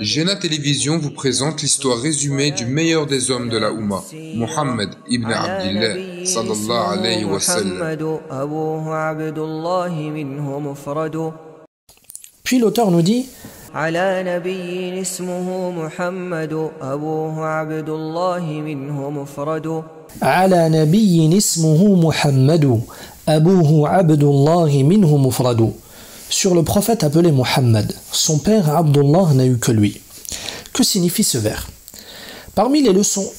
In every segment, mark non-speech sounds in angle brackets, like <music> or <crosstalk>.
Jena Télévision vous présente l'histoire résumée du meilleur des hommes de la Oumma, Mohammed ibn Abdillah sallallahu alayhi wa sallam. Puis l'auteur nous dit على نبي اسمه محمد أبوه عبد الله منه مفرد sur le prophète appelé Mohammed. Son père Abdullah n'a eu que lui. Que signifie ce vers? Parmi les leçons,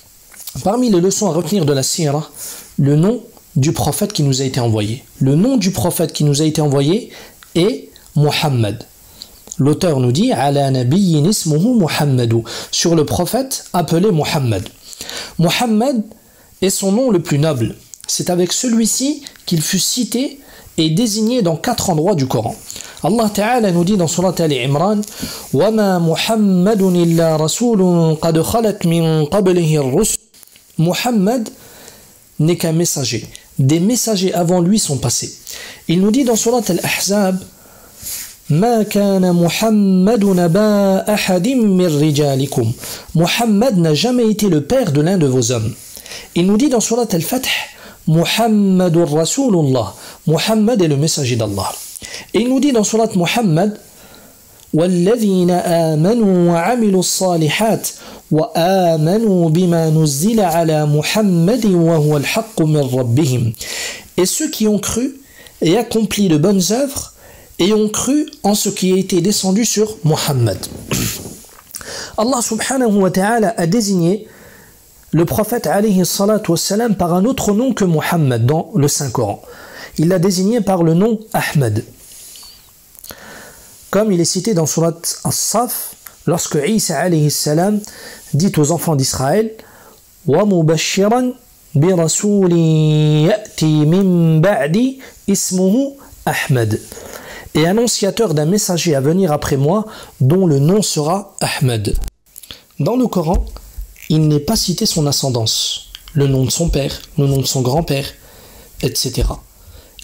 <coughs> parmi les leçons à retenir de la Sira, le nom du prophète qui nous a été envoyé. Le nom du prophète qui nous a été envoyé est Mohammed. L'auteur nous dit sur le prophète appelé Mohammed. Mohammed est son nom le plus noble. C'est avec celui-ci qu'il fut cité et désigné dans quatre endroits du Coran. Allah Ta'ala nous dit dans Surat Ali Imran وَمَا مُحَمَّدٌ إِلَّا رَسُولٌ قَدْ خَلَتْ مِن قَبْلِهِ الرُّسُلُ Muhammad n'est qu'un messager. Des messagers avant lui sont passés. Il nous dit dans Surat Al-Ahzab ما كان محمد نبا أحد من رجالكم Muhammad n'a jamais été le père de l'un de vos hommes. Il nous dit dans Surat Al-Fath Muhammadur Rasulullah Muhammad est le messager d'Allah. Et il nous dit dans Surat Muhammad والذين آمنوا وعملوا الصالحات وآمنوا بما نزل على محمد وهو الحق من ربهم Et ceux qui ont cru et accompli de bonnes œuvres et ont cru en ce qui a été descendu sur Muhammad. Allah subhanahu wa ta'ala a désigné le prophète alayhi salatu wassalam par un autre nom que Muhammad dans le Saint-Coran. Il l'a désigné par le nom Ahmed. Comme il est cité dans Surat As-Saf, lorsque Isa alayhi salam dit aux enfants d'Israël وَمُبَشِّرًا بِرَسُولٍ يَأْتِي مِن بَعْدِ اسْمُهُ Ahmed et annonciateur d'un messager à venir après moi, dont le nom sera Ahmed. Dans le Coran, il n'est pas cité son ascendance, le nom de son père, le nom de son grand-père, etc.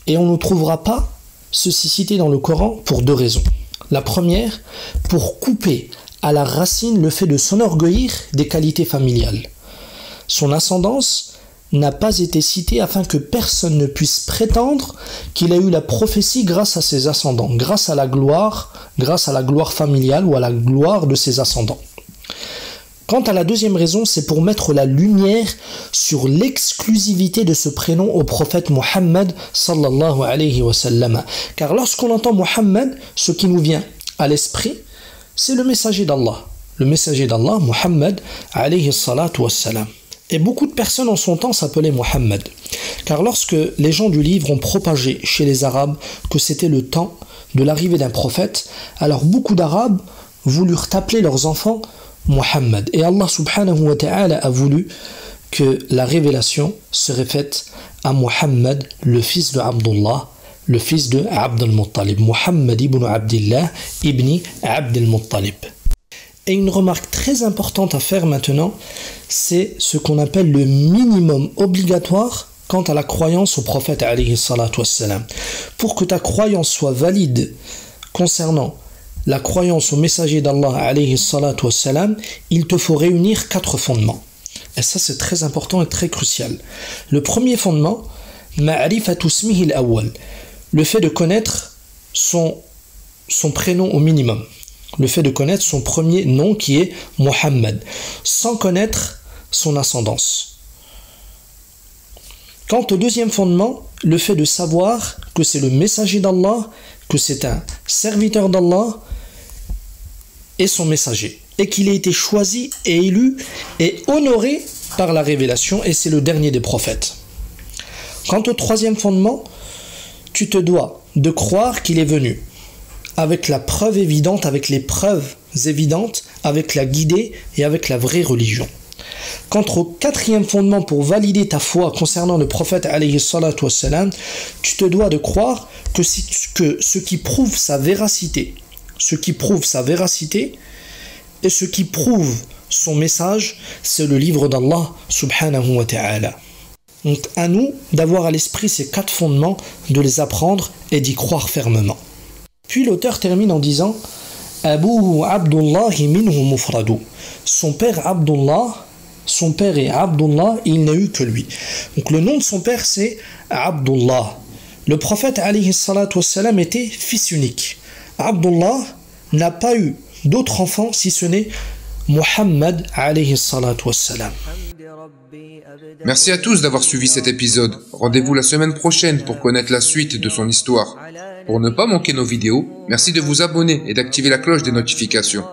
Et on ne trouvera pas ceci cité dans le Coran pour deux raisons. La première, pour couper à la racine le fait de s'enorgueillir des qualités familiales. Son ascendance n'a pas été cité afin que personne ne puisse prétendre qu'il a eu la prophétie grâce à ses ascendants, grâce à la gloire, grâce à la gloire familiale ou à la gloire de ses ascendants. Quant à la deuxième raison, c'est pour mettre la lumière sur l'exclusivité de ce prénom au prophète Muhammad sallallahu alayhi wa. Car lorsqu'on entend Muhammad, ce qui nous vient à l'esprit, c'est le messager d'Allah. Le messager d'Allah, Muhammad alayhi. Et beaucoup de personnes en son temps s'appelaient Mohammed. Car lorsque les gens du livre ont propagé chez les Arabes que c'était le temps de l'arrivée d'un prophète, alors beaucoup d'Arabes voulurent appeler leurs enfants Et Allah subhanahu wa ta'ala a voulu que la révélation serait faite à Mohammed, le fils de Abdullah, le fils de Abdul Muttalib. Muhammad ibn Abdullah ibn Abdul Muttalib. Et une remarque très importante à faire maintenant, c'est ce qu'on appelle le minimum obligatoire quant à la croyance au prophète Pour que ta croyance soit valide concernant la croyance au messager d'Allah il te faut réunir quatre fondements. Et ça c'est très important et très crucial. Le premier fondement, le fait de connaître son, son prénom au minimum le fait de connaître son premier nom qui est Mohammed, sans connaître son ascendance. Quant au deuxième fondement, le fait de savoir que c'est le messager d'Allah, que c'est un serviteur d'Allah et son messager, et qu'il a été choisi et élu et honoré par la révélation, et c'est le dernier des prophètes. Quant au troisième fondement, tu te dois de croire qu'il est venu avec la preuve évidente, avec les preuves évidentes, avec la guidée et avec la vraie religion. Quant au quatrième fondement pour valider ta foi concernant le prophète tu te dois de croire que, que ce qui prouve sa véracité, ce qui prouve sa véracité et ce qui prouve son message, c'est le livre d'Allah subhanahu wa. Donc à nous d'avoir à l'esprit ces quatre fondements, de les apprendre et d'y croire fermement. Puis l'auteur termine en disant Abu Abdullah mufradu. Son père Abdullah, son père est Abdullah, il n'a eu que lui. Donc le nom de son père c'est Abdullah. Le prophète alayhi était fils unique. Abdullah n'a pas eu d'autre enfant si ce n'est Muhammad alayhi wassalam Merci à tous d'avoir suivi cet épisode. Rendez-vous la semaine prochaine pour connaître la suite de son histoire. Pour ne pas manquer nos vidéos, merci de vous abonner et d'activer la cloche des notifications.